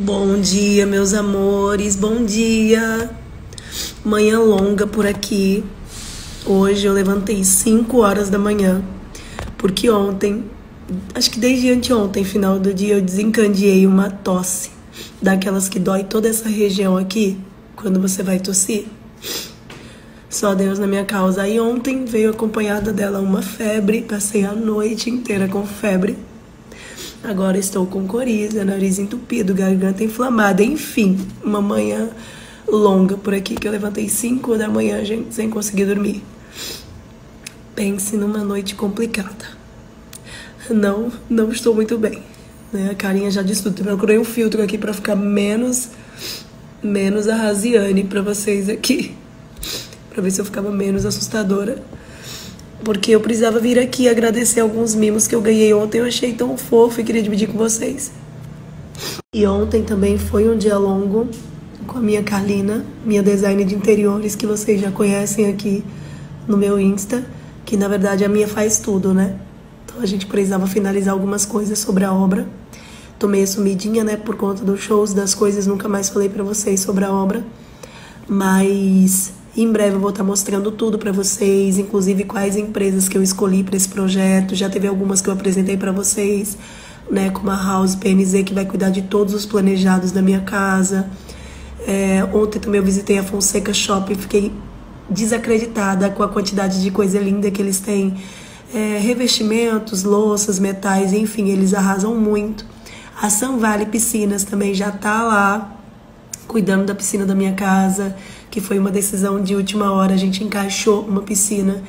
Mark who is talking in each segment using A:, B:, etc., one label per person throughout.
A: Bom dia, meus amores, bom dia. Manhã longa por aqui. Hoje eu levantei 5 horas da manhã, porque ontem, acho que desde anteontem, final do dia, eu desencadeei uma tosse, daquelas que dói toda essa região aqui, quando você vai tossir. Só Deus na minha causa. Aí ontem veio acompanhada dela uma febre, passei a noite inteira com febre. Agora estou com coriza, nariz entupido, garganta inflamada, enfim, uma manhã longa por aqui que eu levantei 5 da manhã, gente, sem conseguir dormir. Pense numa noite complicada. Não, não estou muito bem. Né? A carinha já disse tudo. Eu procurei um filtro aqui para ficar menos menos a Raziane para vocês aqui para ver se eu ficava menos assustadora. Porque eu precisava vir aqui agradecer alguns mimos que eu ganhei ontem. Eu achei tão fofo e queria dividir com vocês. E ontem também foi um dia longo com a minha Carlina, minha design de interiores, que vocês já conhecem aqui no meu Insta, que na verdade a minha faz tudo, né? Então a gente precisava finalizar algumas coisas sobre a obra. Tomei a sumidinha, né, por conta dos shows, das coisas, nunca mais falei para vocês sobre a obra. Mas em breve eu vou estar mostrando tudo para vocês, inclusive quais empresas que eu escolhi para esse projeto. Já teve algumas que eu apresentei para vocês, né, como a House PNZ que vai cuidar de todos os planejados da minha casa. É, ontem também eu visitei a Fonseca Shopping, fiquei desacreditada com a quantidade de coisa linda que eles têm. É, revestimentos, louças, metais, enfim, eles arrasam muito. A Sun Valley Piscinas também já tá lá cuidando da piscina da minha casa que foi uma decisão de última hora. A gente encaixou uma piscina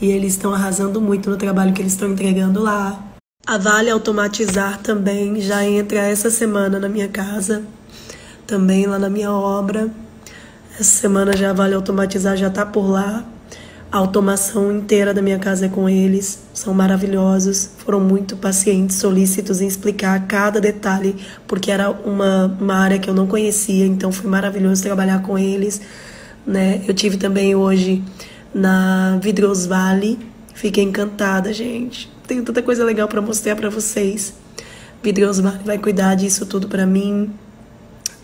A: e eles estão arrasando muito no trabalho que eles estão entregando lá. A Vale Automatizar também já entra essa semana na minha casa, também lá na minha obra. Essa semana já a Vale Automatizar já está por lá. A automação inteira da minha casa é com eles, são maravilhosos, foram muito pacientes, solícitos em explicar cada detalhe, porque era uma, uma área que eu não conhecia, então foi maravilhoso trabalhar com eles. Né? Eu tive também hoje na Vidros Valley, fiquei encantada, gente. Tenho tanta coisa legal para mostrar para vocês. Vidros Valley vai cuidar disso tudo para mim,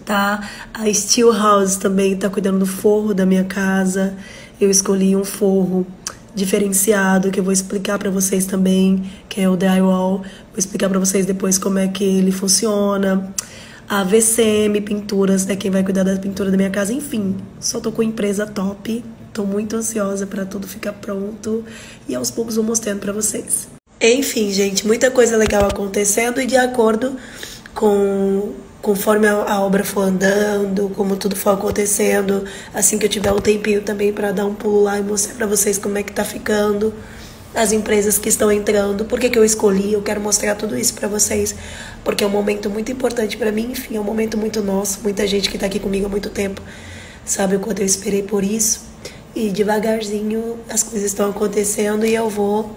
A: tá? A Steel House também está cuidando do forro da minha casa eu escolhi um forro diferenciado que eu vou explicar para vocês também, que é o drywall. Vou explicar para vocês depois como é que ele funciona. A VCM Pinturas é quem vai cuidar da pintura da minha casa. Enfim, só tô com empresa top. Tô muito ansiosa para tudo ficar pronto e aos poucos vou mostrando para vocês. Enfim, gente, muita coisa legal acontecendo e de acordo com conforme a, a, obra for andando, como tudo for acontecendo, assim que eu tiver um tempinho também para dar um pulo lá e mostrar para vocês como é que tá ficando, as empresas que estão entrando, por que, que eu escolhi, eu quero mostrar tudo isso para vocês, porque é um momento muito importante para mim, enfim, é um momento muito nosso, muita gente que tá aqui comigo há muito tempo sabe o quanto eu esperei por isso, e devagarzinho as coisas estão acontecendo e eu vou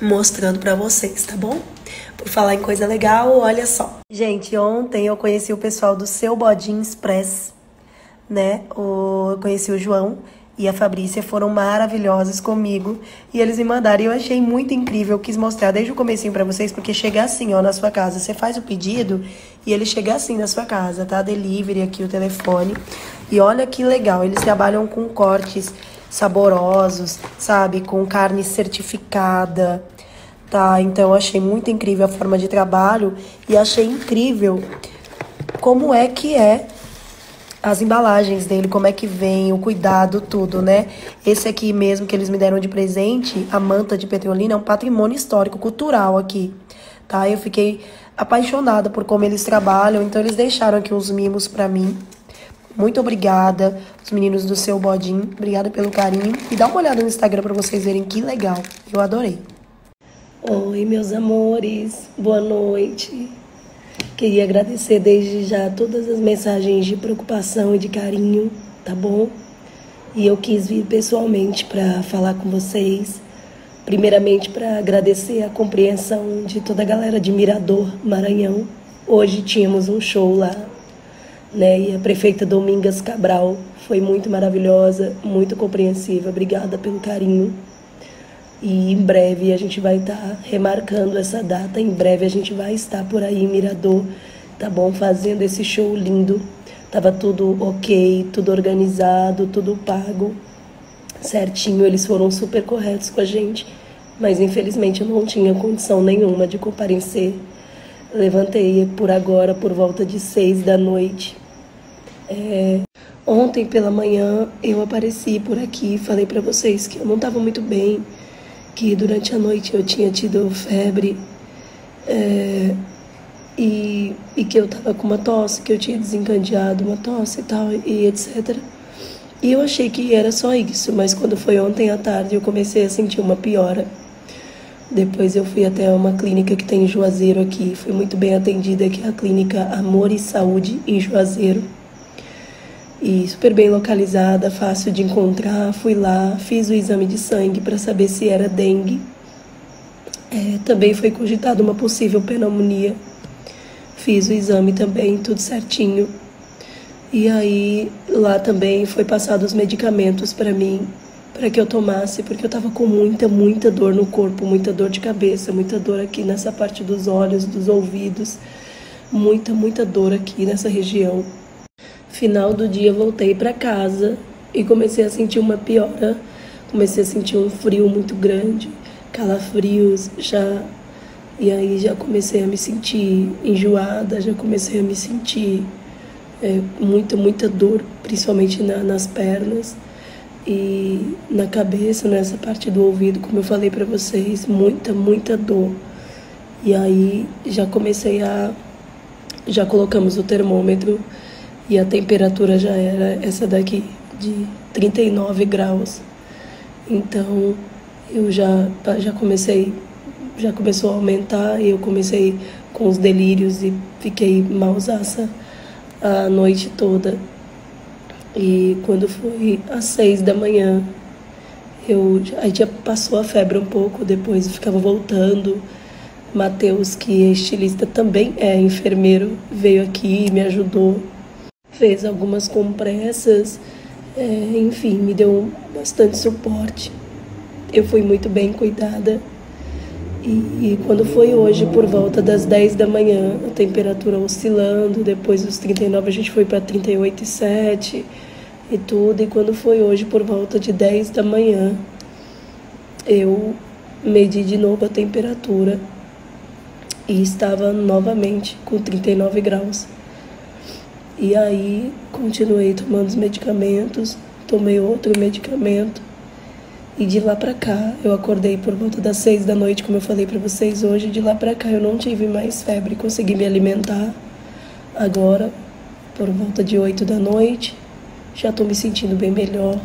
A: mostrando para vocês, tá bom? Por falar em coisa legal, olha só. Gente, ontem eu conheci o pessoal do Seu Bodin Express, né? O, eu conheci o João e a Fabrícia foram maravilhosos comigo e eles me mandaram e eu achei muito incrível, eu quis mostrar desde o comecinho para vocês, porque chega assim, ó, na sua casa, você faz o pedido e ele chega assim na sua casa, tá? Delivery aqui o telefone. E olha que legal, eles trabalham com cortes saborosos, sabe? Com carne certificada, tá? Então eu achei muito incrível a forma de trabalho e achei incrível como é que é as embalagens dele, como é que vem, o cuidado, tudo, né? Esse aqui mesmo que eles me deram de presente, a manta de petrolina, é um patrimônio histórico, cultural aqui, tá? Eu fiquei apaixonada por como eles trabalham, então eles deixaram aqui uns mimos para mim. Muito obrigada, os meninos do seu bodinho. Obrigada pelo carinho. E dá uma olhada no Instagram para vocês verem que legal. Eu adorei. Oi, meus amores, boa noite. Queria agradecer desde já todas as mensagens de preocupação e de carinho, tá bom? E eu quis vir pessoalmente para falar com vocês. Primeiramente, para agradecer a compreensão de toda a galera de Mirador, Maranhão. Hoje tínhamos um show lá, né? E a prefeita Domingas Cabral foi muito maravilhosa, muito compreensiva. Obrigada pelo carinho. E em breve a gente vai estar tá remarcando essa data. Em breve a gente vai estar por aí Mirador, tá bom? Fazendo esse show lindo. Tava tudo ok, tudo organizado, tudo pago, certinho. Eles foram super corretos com a gente, mas infelizmente eu não tinha condição nenhuma de comparecer. Levantei por agora por volta de seis da noite. É, ontem pela manhã eu apareci por aqui, falei para vocês que eu não estava muito bem, que durante a noite eu tinha tido febre. É, e, e que eu tava com uma tosse, que eu tinha desencadeado uma tosse e tal, e etc. E eu achei que era só isso, mas quando foi ontem à tarde eu comecei a sentir uma piora. Depois eu fui até uma clínica que tem em Juazeiro aqui, fui muito bem atendida, que é a clínica Amor e Saúde em Juazeiro. E super bem localizada, fácil de encontrar. Fui lá, fiz o exame de sangue para saber se era dengue. É, também foi cogitado uma possível pneumonia. Fiz o exame também, tudo certinho. E aí lá também foi passado os medicamentos para mim, para que eu tomasse, porque eu tava com muita, muita dor no corpo, muita dor de cabeça, muita dor aqui nessa parte dos olhos, dos ouvidos, muita, muita dor aqui nessa região. Final do dia voltei para casa e comecei a sentir uma piora, comecei a sentir um frio muito grande, calafrios, já e aí já comecei a me sentir enjoada, já comecei a me sentir é, muita, muita dor, principalmente na, nas pernas e na cabeça, nessa parte do ouvido, como eu falei para vocês, muita, muita dor. E aí já comecei a. Já colocamos o termômetro e a temperatura já era essa daqui, de 39 graus. Então eu já, já comecei já começou a aumentar e eu comecei com os delírios e fiquei malzaça a noite toda. E quando foi às seis da manhã, eu aí já passou a febre um pouco, depois ficava voltando. Matheus, que é estilista, também é enfermeiro, veio aqui e me ajudou, fez algumas compressas, é, enfim, me deu bastante suporte. Eu fui muito bem cuidada. E, quando foi hoje, por volta das 10 da manhã, a temperatura oscilando, depois dos 39 a gente foi para 38,7 e tudo. E quando foi hoje, por volta de 10 da manhã, eu medi de novo a temperatura e estava novamente com 39 graus. E aí continuei tomando os medicamentos, tomei outro medicamento e de lá pra cá, eu acordei por volta das seis da noite, como eu falei para vocês hoje. De lá pra cá, eu não tive mais febre, consegui me alimentar. Agora, por volta de oito da noite, já tô me sentindo bem melhor.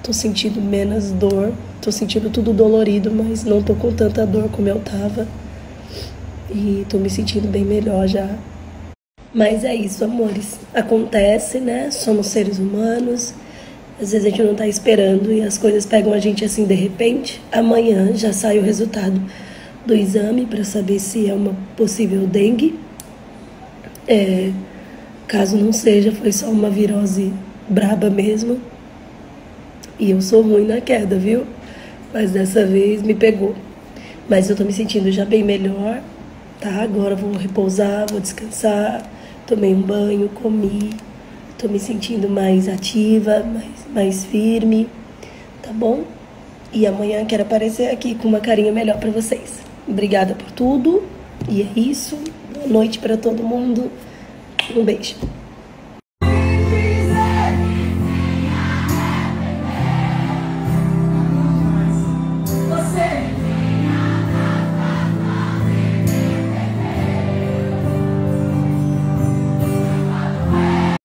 A: Tô sentindo menos dor. Tô sentindo tudo dolorido, mas não tô com tanta dor como eu tava. E tô me sentindo bem melhor já. Mas é isso, amores. Acontece, né? Somos seres humanos. Às vezes a gente não está esperando e as coisas pegam a gente assim de repente. Amanhã já sai o resultado do exame para saber se é uma possível dengue. É, caso não seja, foi só uma virose braba mesmo. E eu sou ruim na queda, viu? Mas dessa vez me pegou. Mas eu tô me sentindo já bem melhor, tá? Agora vou repousar, vou descansar. Tomei um banho, comi. Tô me sentindo mais ativa, mais, mais firme, tá bom? E amanhã quero aparecer aqui com uma carinha melhor para vocês. Obrigada por tudo. E é isso. Boa noite para todo mundo. Um beijo.